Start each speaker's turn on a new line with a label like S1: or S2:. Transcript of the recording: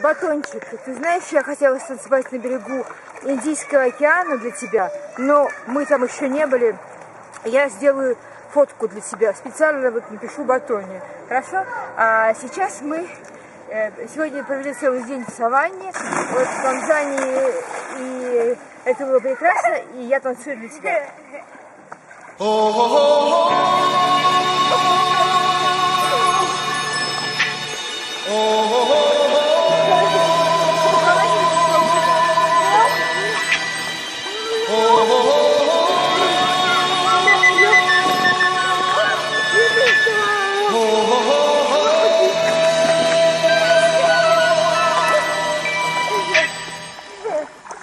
S1: Батончик, ты знаешь, я хотела танцевать на берегу Индийского океана для тебя, но мы там еще не были. Я сделаю фотку для тебя, специально вот напишу батоне. Хорошо? А сейчас мы э, сегодня провели целый день в саванне, вот в Танзании, и это было прекрасно, и я танцую для тебя.